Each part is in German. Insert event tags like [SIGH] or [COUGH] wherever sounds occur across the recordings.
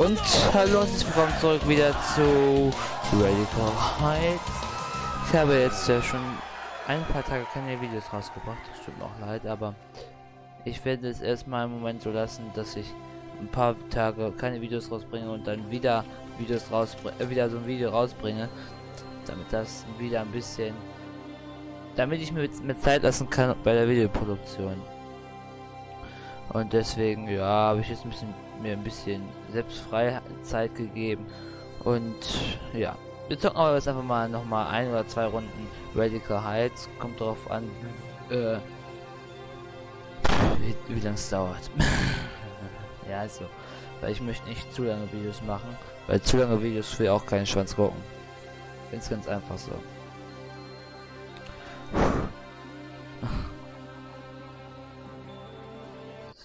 Und hallo und willkommen zurück wieder zu Radical Heights. Ich habe jetzt ja schon ein paar Tage keine Videos rausgebracht, das tut mir auch leid, aber ich werde es erstmal im Moment so lassen, dass ich ein paar Tage keine Videos rausbringe und dann wieder Videos rausbringe, äh, wieder so ein Video rausbringe, damit das wieder ein bisschen, damit ich mir mit Zeit lassen kann bei der Videoproduktion. Und deswegen, ja, habe ich jetzt ein bisschen mir ein bisschen selbst Zeit gegeben. Und ja, wir zocken aber jetzt einfach mal noch mal ein oder zwei Runden Radical Heights. Kommt darauf an, äh, wie, wie lange es dauert. [LAUGHS] ja, also, weil ich möchte nicht zu lange Videos machen, weil zu lange Videos will auch keinen Schwanz gucken. Ist ganz einfach so.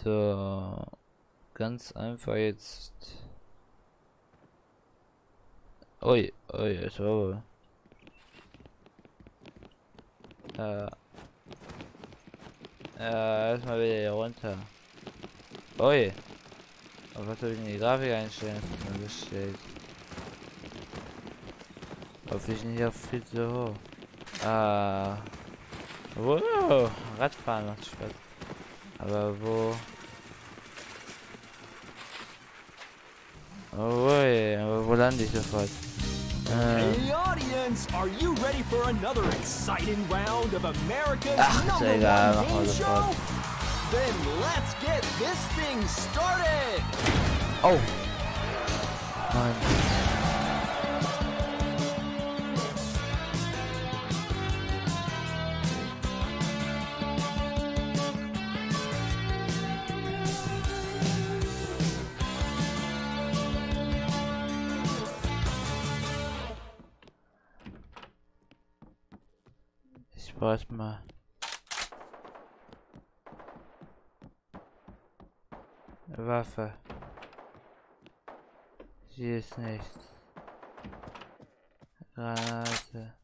So ganz einfach jetzt. Ui, ui, so. Äh. Äh, erstmal wieder hier runter. Ui. Aber was soll ich denn die Grafik einstellen? Gestellt. Hoffe ich nicht auf viel zu hoch. Ah. Wow. Radfahren macht Spaß. Aber wo? Oh boy, wo lande ich? Hey audience, are you ready for another exciting round of America's number one game show? Then let's get this thing started! Oh! Mann. Ich brauch mal. Waffe. Hier ist nichts. Granate.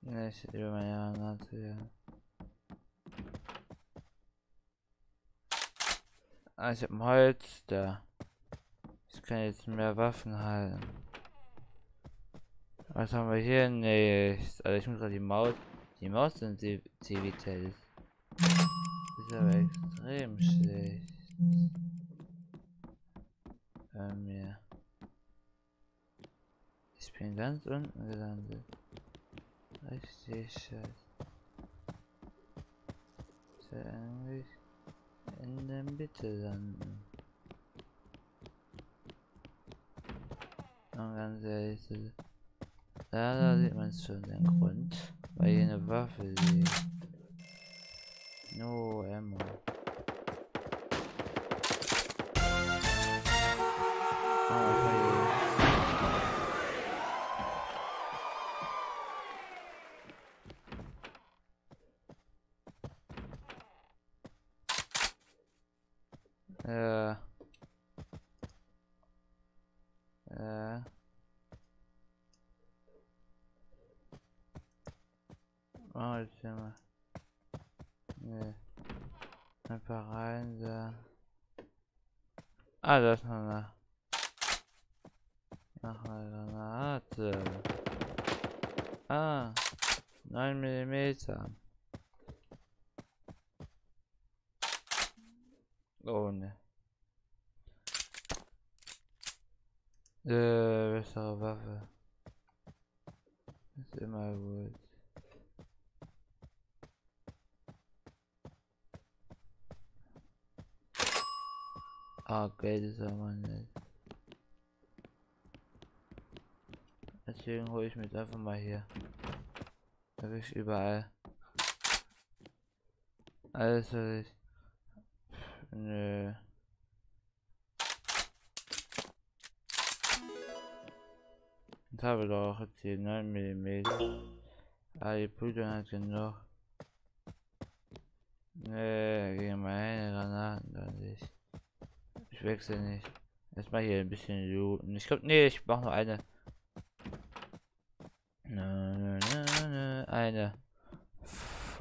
Nicht über meine Granate, ja. Ah, ich hab ein Holz da. Ich kann jetzt mehr Waffen halten. Was haben wir hier? Nichts. Also ich muss gerade die Maus. Die Maussensitivität ist. Ist aber extrem schlecht. Bei mir. Ich bin ganz unten gelandet. Richtig scheiße. Ich soll eigentlich in der Mitte landen. Und ganz ehrlich, da, da sieht man schon den Grund, weil hier eine Waffe liegt. No ammo. Einfach rein da. Ah, da ist noch eine. Noch eine Granate. Ah. 9 Millimeter. Oh ne. Äh, bessere Waffe. Ist immer gut. Ah, Geld ist aber nicht. Deswegen hole ich jetzt einfach mal hier. Da will ich überall. Alles, was ich. Nö. Ich habe doch jetzt hier 9 mm. Ah, die Brüder hat genug. Nee, gegen meine Granaten dann nicht. Ich wechsle nicht. Erstmal hier ein bisschen looten. Ich glaube, nee, ich mache nur eine. Eine.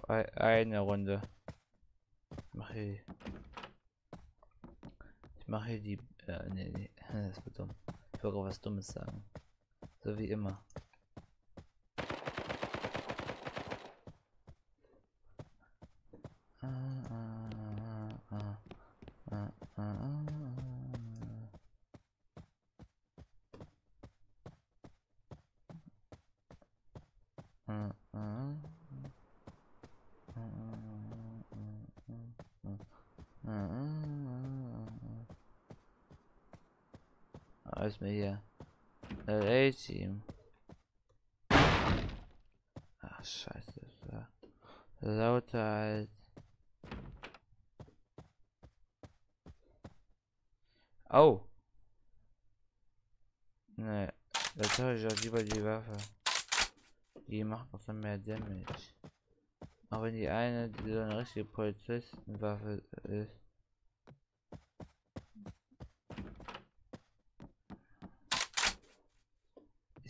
Eine Runde. hier. Ich mache hier die. Äh, nee, nee, [LAUGHS] das wird dumm. Ich auch was Dummes sagen. So wie immer. LA-Team. Ach, scheiße. Das war lauter als. Oh. Ne, da soll ich auch lieber die Waffe. Die macht noch mehr Damage. Wenn die eine, die so eine richtige Polizistenwaffe ist.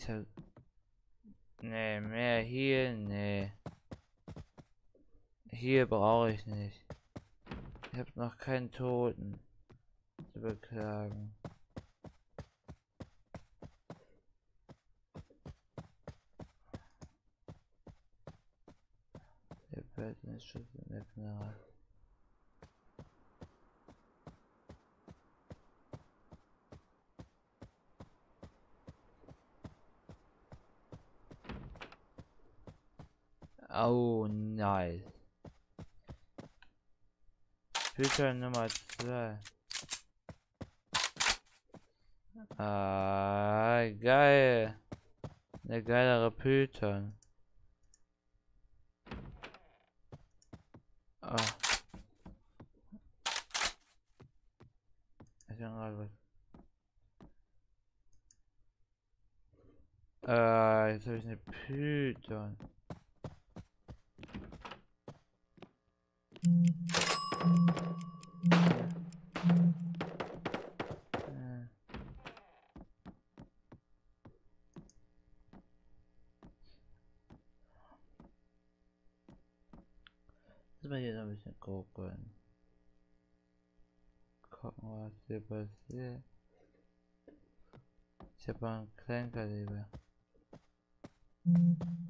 Ich hab... Nee, mehr hier, nee. Hier brauche ich nicht. Ich habe noch keinen Toten zu beklagen. Der Bett ist Schutz in der Knarre. Oh, nice. Filter Nummer 2. Ah, geil. Eine geilere Python. Ah. Äh, jetzt habe ich eine Python. Lass mal hier noch ein bisschen gucken. Gucken, was hier passiert. Ich habe einen Kleinkaliber. Äh.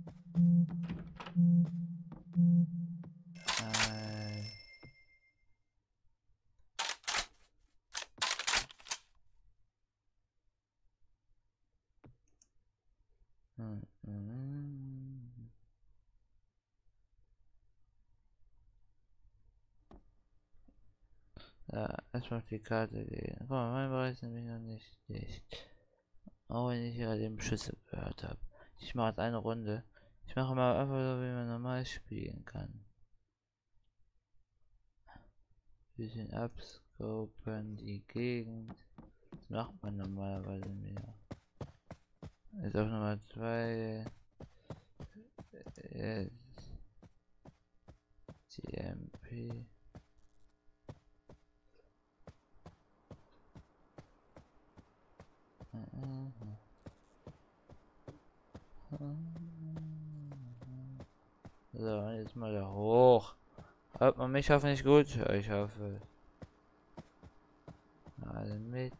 Ja, erstmal auf die Karte gehen. Guck mal, mein ist nämlich noch nicht dicht. Auch wenn ich gerade eben Schüsse gehört habe. Ich mache jetzt eine Runde. Ich mache mal einfach so, wie man normal spielen kann. Bisschen abscopen, die Gegend. Das macht man normalerweise mehr. Jetzt auf Nummer 2. Jetzt. TMP. So, jetzt mal da hoch. Hört man mich hoffentlich gut? Ich hoffe. Alle mit.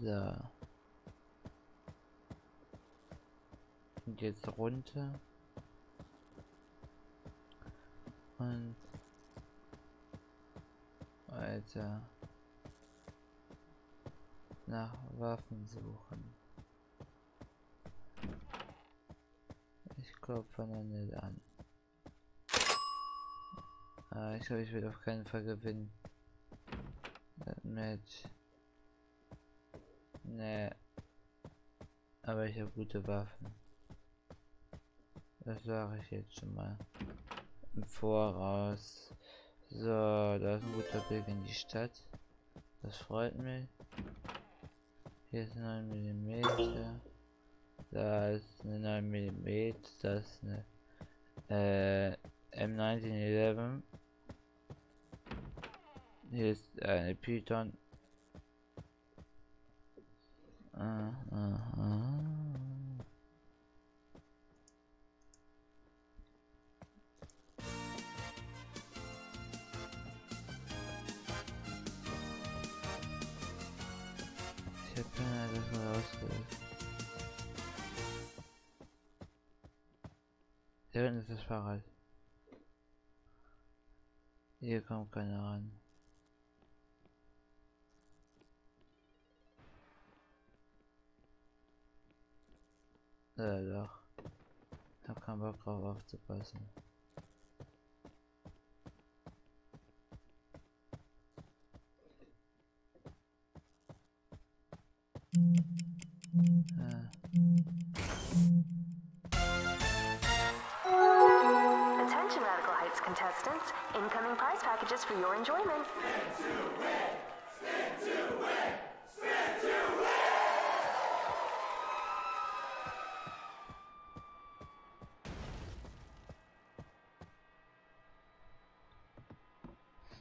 So. Und jetzt runter. Und weiter nach Waffen suchen. Ich klopfe noch nicht an. Ah, ich glaube, ich will auf keinen Fall gewinnen. Match. Nee. Aber ich habe gute Waffen. Das sage ich jetzt schon mal. Im Voraus. So, da ist ein guter Blick in die Stadt. Das freut mich. Hier ist 9 mm. Da ist eine 9 mm. Das ist eine äh, M1911. Hier ist eine Python. Ah, ah, Ich hab keine Ahnung, was man rausgeht. Da hinten ist das Fahrrad. Hier kommt keiner ran. Ja, doch. Hab keinen Bock drauf aufzupassen. Uh. Attention Radical Heights contestants, incoming prize packages for your enjoyment.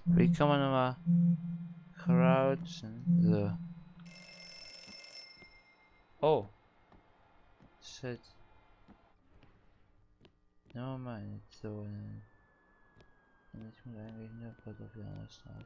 Wie kann man nochmal crouchen? So. Oh. Shit. No meine Zone. Und ich muss eigentlich nur kurz auf die andere Straße.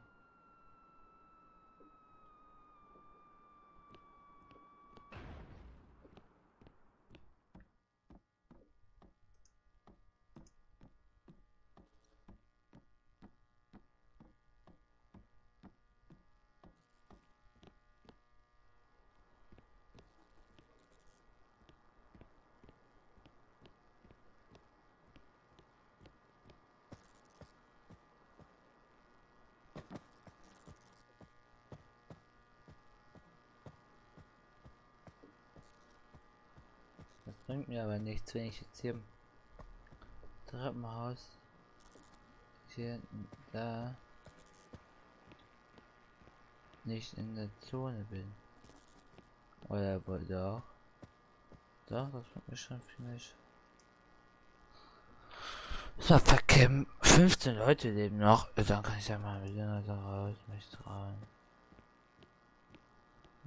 Das bringt mir aber nichts, wenn ich jetzt hier im Treppenhaus hier hinten da nicht in der Zone bin. Oder wohl doch? Doch, das bringt mir schon mehr. Sch- So, verkämmen. 15 Leute leben noch. Dann kann ich ja mal wieder da raus, mich trauen.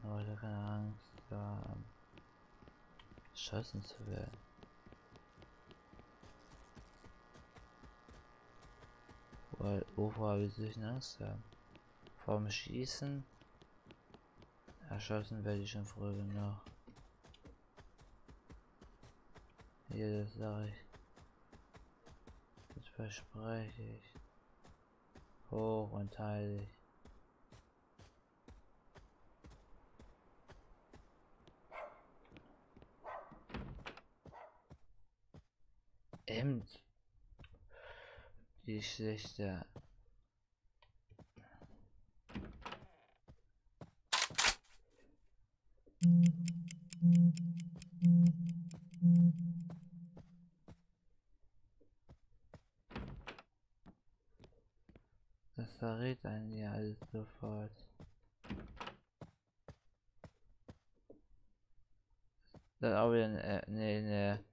Leute, keine Angst. Da, Scheißen zu werden. Weil, wovor habe ich sich Angst haben? Vor dem Schießen? Erschossen werde ich schon früh genug. Hier, das sage ich. Das verspreche ich. Hoch und heilig. Emt. Die schlechte. Das verrät einen ja alles sofort. Ist auch wieder eine, äh, eine, eine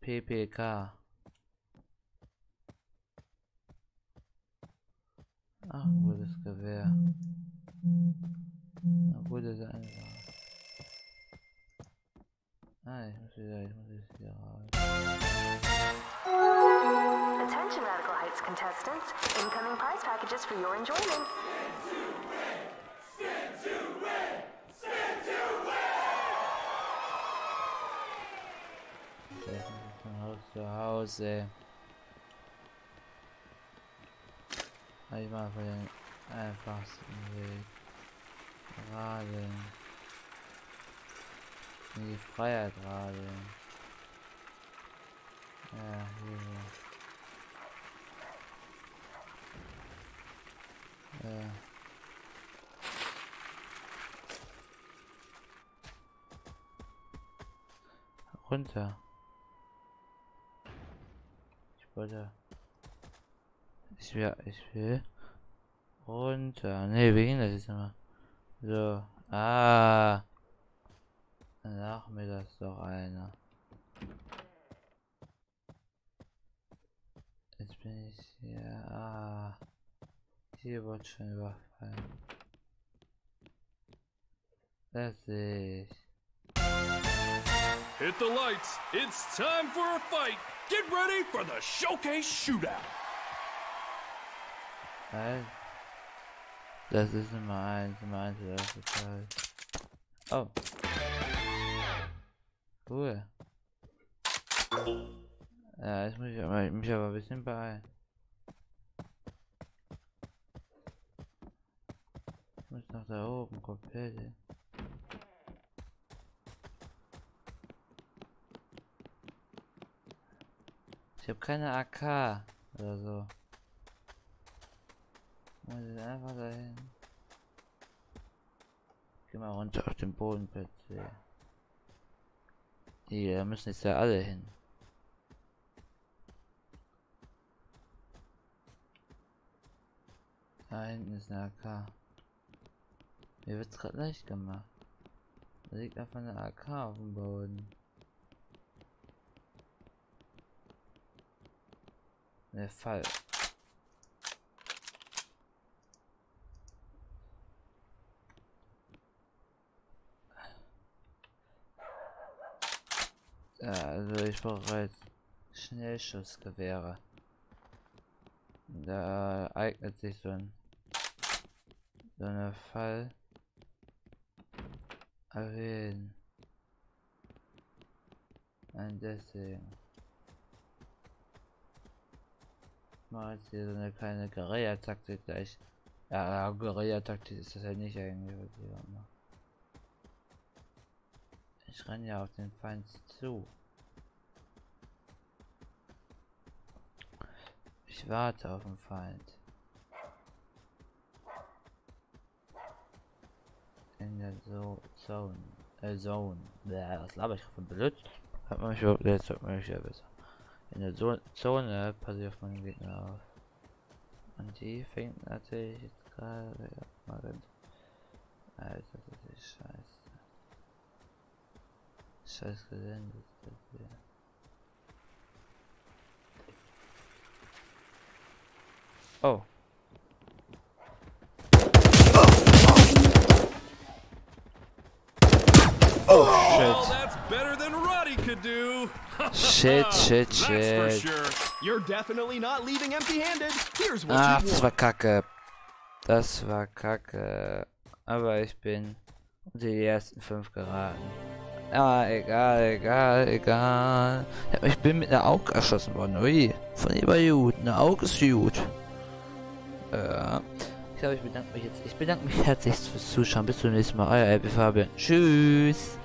PPK. Ach, gutes Gewehr. Ein gutes einfach. Ah, ich muss wieder, ich muss hier raus. Attention Radical Heights contestants, incoming prize packages for your enjoyment. Ich muss von Haus zu Hause. Ich mal den einfachsten Weg. Radeln. In die Freiheit radeln. Ja, hier. Ja. Runter. Ich wollte. Ich will, ich will. Runter. Ne, wie ging das jetzt immer? So. Ah. Nach mir das doch einer. Jetzt bin ich hier. Ah. Hier wird schon überfallen. Das sehe ich. with the lights. It's time for a fight. Get ready for the showcase shootout. Nein. Das ist Nummer 1, Nummer 1 der erste Teil. Oh. Cool. Ja, jetzt muss ich aber, mich aber ein bisschen beeilen. Ich muss nach da oben komplett. hin. Ich habe keine AK oder so. Muss ich einfach dahin. Geh mal runter auf den Boden bitte. Hier, da müssen jetzt ja alle hin. Da hinten ist eine AK. Mir wird's gerade leicht gemacht. Da liegt einfach eine AK auf dem Boden. Der Fall. Ja, also ich brauche jetzt Schnellschussgewehre. Da eignet sich so ein so eine Fall. Erwähnen. Nein, deswegen. Mache jetzt hier so eine kleine Guerilla-Taktik gleich. Ja, Guerilla-Taktik ist das ja nicht eigentlich, was ich hier mache. Ich renne ja auf den Feind zu. Ich warte auf den Feind. In der so Zone. Äh, Zone. Bäh, was laber ich von blöd? Hat man mich jetzt hört man mich ja besser. In der so Zone passiert auf meinen Gegner auf. Und die fängt natürlich jetzt gerade mal. Alter, das ist. Scheiß das hier. Oh. Oh, Shit. that's better than Roddy could do. [LAUGHS] Shit, shit, shit. sure. You're definitely not leaving empty-handed. Here's what Ach, das war kacke. Das war kacke. Aber ich bin unter die ersten fünf geraten. Ja, egal, egal, egal. Ich bin mit einer Aug erschossen worden. Ui, von Überjud. Eine Aug ist gut. Ja. Ich glaube, ich bedanke mich jetzt. Ich bedanke mich herzlichst fürs Zuschauen. Bis zum nächsten Mal. Euer Fabian. Tschüss.